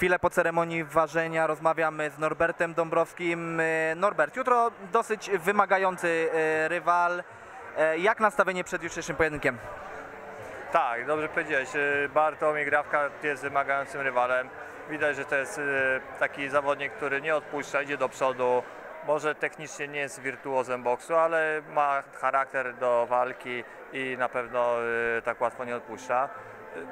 Chwilę po ceremonii ważenia rozmawiamy z Norbertem Dąbrowskim. E, Norbert, jutro dosyć wymagający e, rywal. E, Jak nastawienie przed jutrzejszym pojedynkiem? Tak, dobrze powiedziałeś. Bartłomiej Grawka jest wymagającym rywalem. Widać, że to jest taki zawodnik, który nie odpuszcza, idzie do przodu. Może technicznie nie jest wirtuozem boksu, ale ma charakter do walki i na pewno tak łatwo nie odpuszcza.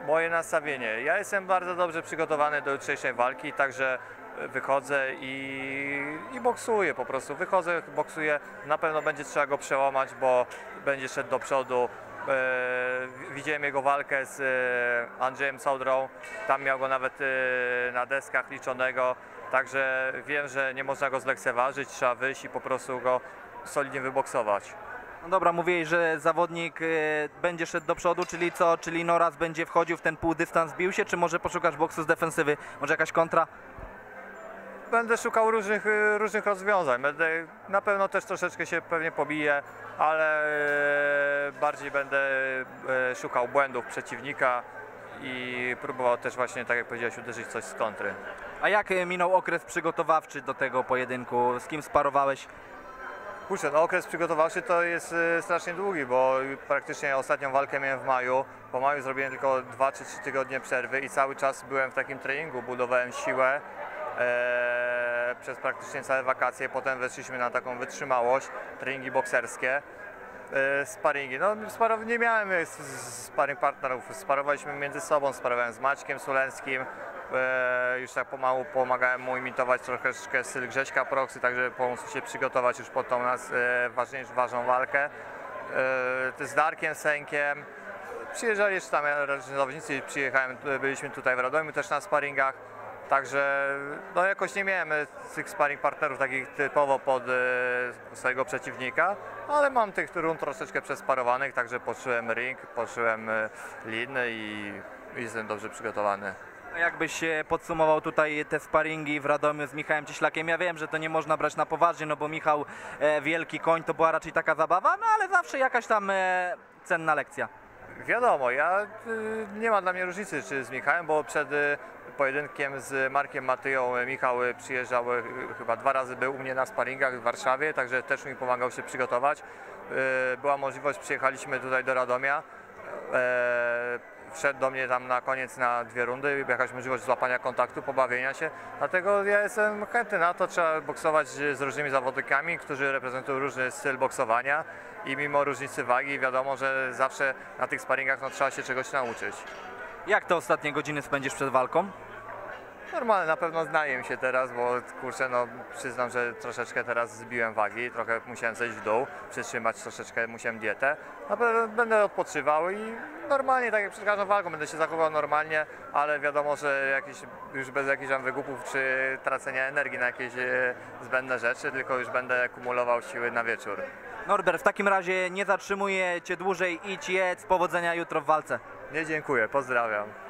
Moje nastawienie. Ja jestem bardzo dobrze przygotowany do jutrzejszej walki, także wychodzę i, i boksuję po prostu. Wychodzę, boksuję. Na pewno będzie trzeba go przełamać, bo będzie szedł do przodu. E, widziałem jego walkę z e, Andrzejem Soudrą, tam miał go nawet e, na deskach liczonego, także wiem, że nie można go zlekceważyć, trzeba wyjść i po prostu go solidnie wyboksować. No dobra, mówiłeś, że zawodnik e, będzie szedł do przodu, czyli co? Czyli Noraz będzie wchodził w ten półdystans, bił się, czy może poszukasz boksu z defensywy? Może jakaś kontra? Będę szukał różnych, e, różnych rozwiązań, będę na pewno też troszeczkę się pewnie pobiję, ale e, bardziej będę szukał błędów przeciwnika i próbował też właśnie, tak jak powiedziałeś, uderzyć coś z kontry. A jak minął okres przygotowawczy do tego pojedynku? Z kim sparowałeś? Kurczę, no okres przygotowawczy to jest e, strasznie długi, bo praktycznie ostatnią walkę miałem w maju. Po maju zrobiłem tylko 2 czy 3 tygodnie przerwy i cały czas byłem w takim treningu, budowałem siłę e, przez praktycznie całe wakacje. Potem weszliśmy na taką wytrzymałość, treningi bokserskie. E, sparingi. No, sparow- nie miałem e, s- s- sparring partnerów, sparowaliśmy między sobą, sparowałem z Maćkiem Sulenskim, e, już tak pomału pomagałem mu imitować troszeczkę styl Grześka Proxy, także pomóc się przygotować już pod tą nas e, ważniejszą, ważną walkę. E, z Darkiem Senkiem, przyjeżdżali jeszcze tam różni zawodnicy, przyjechałem, byliśmy tutaj w Radomiu też na sparingach. Także no jakoś nie miałem e, tych sparring partnerów takich typowo pod e, swojego przeciwnika, ale mam tych rund troszeczkę przesparowanych, także poczułem ring, poczułem e, liny i i jestem dobrze przygotowany. A jakbyś e, podsumował tutaj te sparingi w Radomiu z Michałem Cieślakiem? Ja wiem, że to nie można brać na poważnie, no bo Michał e, wielki koń to była raczej taka zabawa, no ale zawsze jakaś tam e, cenna lekcja. Wiadomo, ja y, nie ma dla mnie różnicy czy z Michałem, bo przed y, pojedynkiem z Markiem Matyją y, Michał y, przyjeżdżał y, chyba dwa razy był u mnie na sparingach w Warszawie, także też mi pomagał się przygotować. Y, Była możliwość, przyjechaliśmy tutaj do Radomia. Wszedł do mnie tam na koniec na dwie rundy, jakaś możliwość złapania kontaktu, pobawienia się. Dlatego ja jestem chętny na to, trzeba boksować z różnymi zawodnikami, którzy reprezentują różny styl boksowania i mimo różnicy wagi wiadomo, że zawsze na tych sparingach no, trzeba się czegoś nauczyć. Jak te ostatnie godziny spędzisz przed walką? Normalnie, na pewno znaję się teraz, bo kurczę, no przyznam, że troszeczkę teraz zbiłem wagi, trochę musiałem zejść w dół, przytrzymać troszeczkę, musiałem dietę. Na pewno będę odpoczywał i normalnie, tak jak przed każdą walką, będę się zachowywał normalnie, ale wiadomo, że jakieś, już bez jakichś tam wygupów czy tracenia energii na jakieś e, zbędne rzeczy, tylko już będę kumulował siły na wieczór. Norbert, w takim razie nie zatrzymuję Cię dłużej, idź jedz, powodzenia jutro w walce. Nie dziękuję, pozdrawiam.